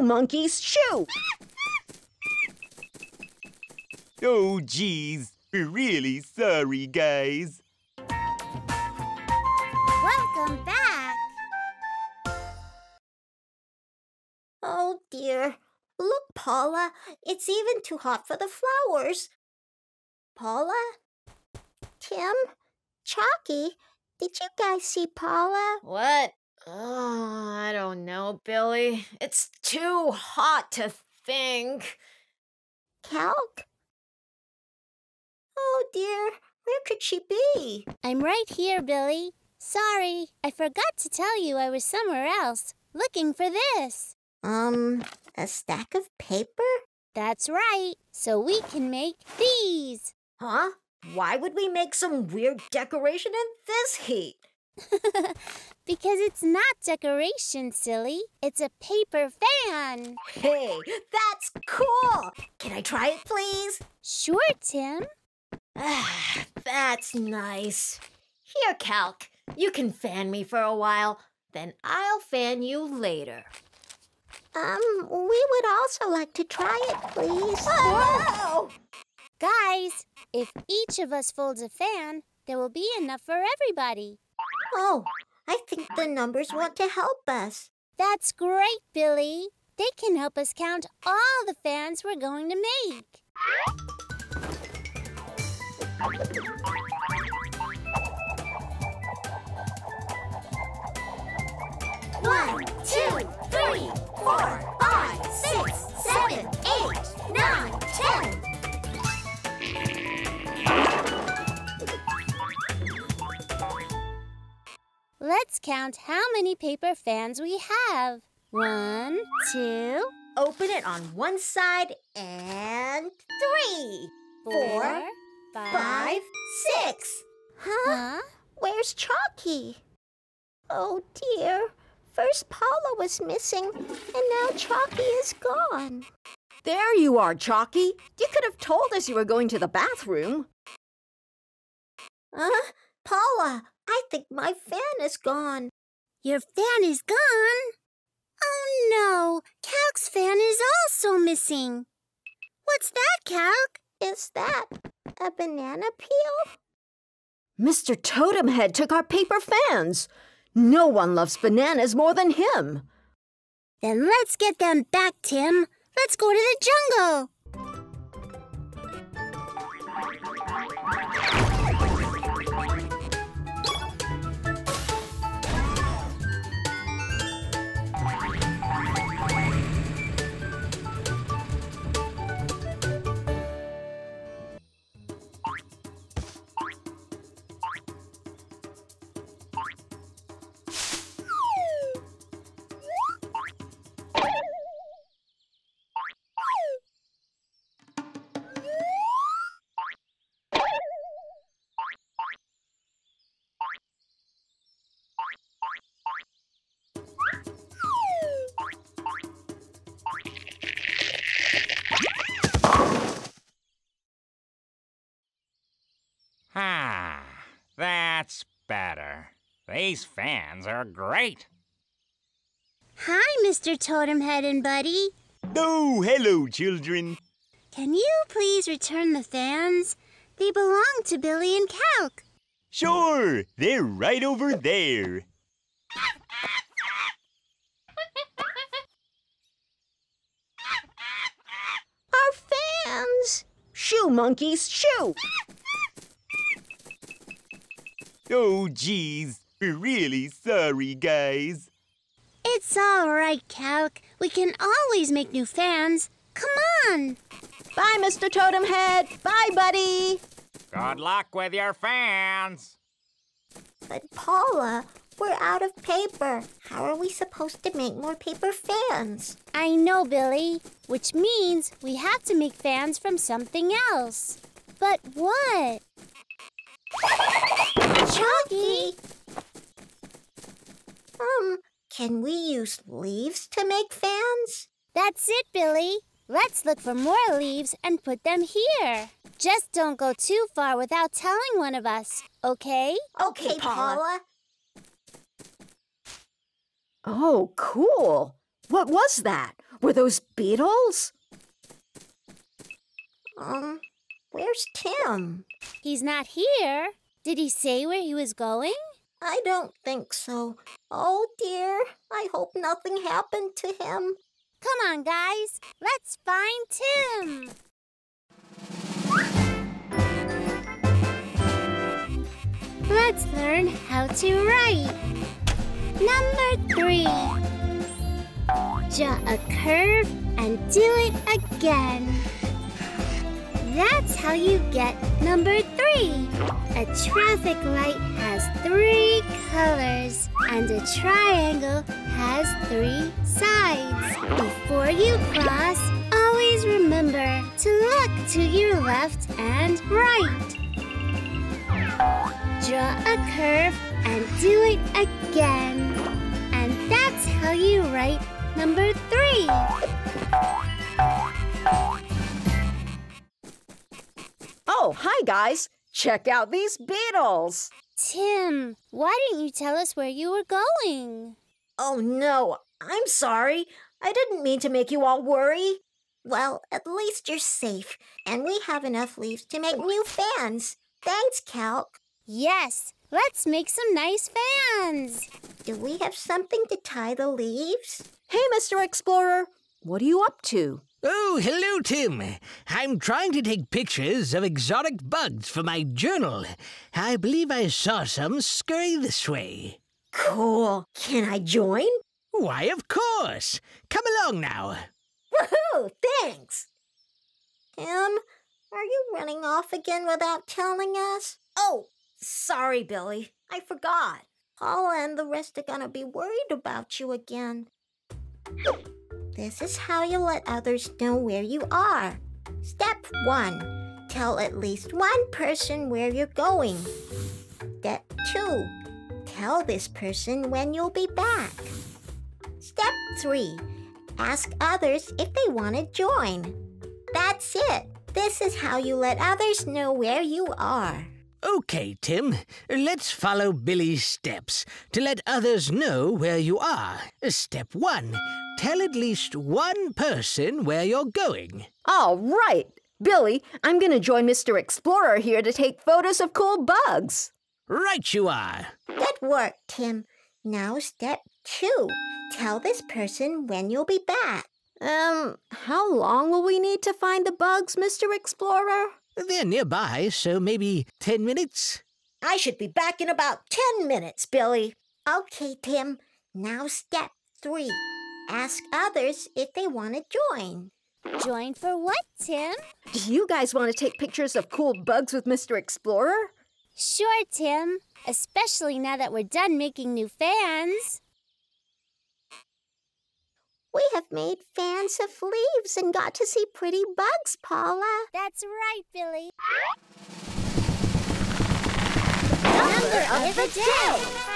Shoo, monkeys, shoo! Oh, geez. We're really sorry, guys. Welcome back. Oh dear. Look, Paula, it's even too hot for the flowers. Paula? Tim? Chalky? Did you guys see Paula? What? Oh, I don't know, Billy. It's too hot to think. Calc? Oh dear, where could she be? I'm right here, Billy. Sorry, I forgot to tell you I was somewhere else, looking for this. Um, a stack of paper? That's right, so we can make these. Huh? Why would we make some weird decoration in this heat? because it's not decoration, silly. It's a paper fan. Hey, that's cool! Can I try it, please? Sure, Tim. Ah, that's nice. Here, Calc. You can fan me for a while, then I'll fan you later. Um, we would also like to try it, please. Oh! Guys, if each of us folds a fan, there will be enough for everybody. Oh, I think the numbers want to help us. That's great, Billy. They can help us count all the fans we're going to make. One, two, three, four, count how many paper fans we have. One, two, Open it on one side and three, four, five, six. Huh? Huh? Where's Chalky? Oh dear. First Paula was missing, and now Chalky is gone. There you are, Chalky. You could have told us you were going to the bathroom. Huh? Paula, I think my fan is gone. Your fan is gone? Oh no! Calc's fan is also missing. What's that, Calc? Is that a banana peel? Mr. Totemhead took our paper fans. No one loves bananas more than him. Then let's get them back, Tim. Let's go to the jungle. Better. These fans are great. Hi, Mr. Totemhead and Buddy. Oh, hello, children. Can you please return the fans? They belong to Billy and Calc. Sure, they're right over there. Our fans! Shoo, monkeys, shoo! Oh, geez. We're really sorry, guys. It's all right, Calc. We can always make new fans. Come on. Bye, Mr. Totem Head. Bye, buddy. Good luck with your fans. But Paula, we're out of paper. How are we supposed to make more paper fans? I know, Billy, which means we have to make fans from something else. But what? Chalky! Um, can we use leaves to make fans? That's it, Billy. Let's look for more leaves and put them here. Just don't go too far without telling one of us, okay? Okay, Okay, Paula. Paula. Oh, cool. What was that? Were those beetles? Um, where's Tim? He's not here. Did he say where he was going? I don't think so. Oh dear, I hope nothing happened to him. Come on, guys. Let's find Tim. Let's learn how to write. Number three. Draw a curve and do it again. That's how you get number three. A traffic light has three colors, and a triangle has three sides. Before you cross, always remember to look to your left and right. Draw a curve and do it again. And that's how you write number three. Oh, hi, guys. Check out these beetles. Tim, why didn't you tell us where you were going? Oh no, I'm sorry. I didn't mean to make you all worry. Well, at least you're safe, and we have enough leaves to make new fans. Thanks, Calc. Yes, let's make some nice fans. Do we have something to tie the leaves? Hey, Mr. Explorer. What are you up to? Oh, hello, Tim. I'm trying to take pictures of exotic bugs for my journal. I believe I saw some scurry this way. Cool. Can I join? Why, of course. Come along now. Woohoo! Thanks. Tim, are you running off again without telling us? Oh, sorry, Billy. I forgot. Paula and the rest are gonna be worried about you again. This is how you let others know where you are. Step 1. Tell at least one person where you're going. Step 2. Tell this person when you'll be back. Step 3. Ask others if they want to join. That's it. This is how you let others know where you are. Okay, Tim. Let's follow Billy's steps to let others know where you are. Step one tell at least one person where you're going. All right. Billy, I'm going to join Mr. Explorer here to take photos of cool bugs. Right you are. Good work, Tim. Now, step two tell this person when you'll be back. Um, how long will we need to find the bugs, Mr. Explorer? They're nearby, so maybe ten minutes. I should be back in about ten minutes, Billy. Okay, Tim. Now, step three ask others if they want to join. Join for what, Tim? Do you guys want to take pictures of cool bugs with Mr. Explorer? Sure, Tim. Especially now that we're done making new fans. We have made fans of leaves and got to see pretty bugs, Paula. That's right, Billy. Number of the day.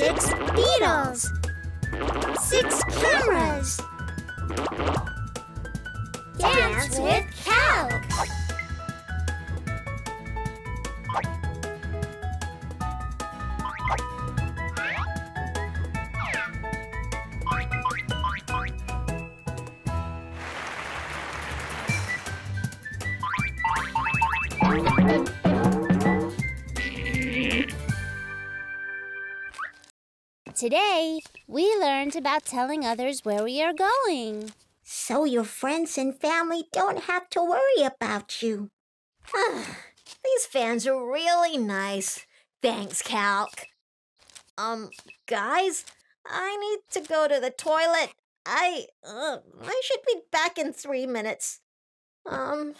Six beetles. Six cameras. Dance with Calc. Today, we learned about telling others where we are going. So your friends and family don't have to worry about you. These fans are really nice. Thanks, Calc. Um, guys, I need to go to the toilet. I, uh, I should be back in three minutes. Um,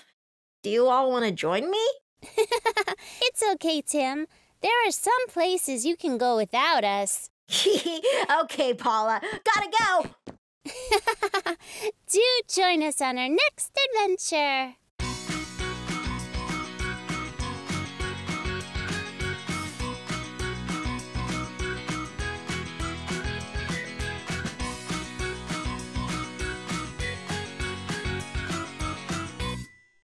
do you all want to join me? it's okay, Tim. There are some places you can go without us. okay, Paula. Gotta go. Do join us on our next adventure.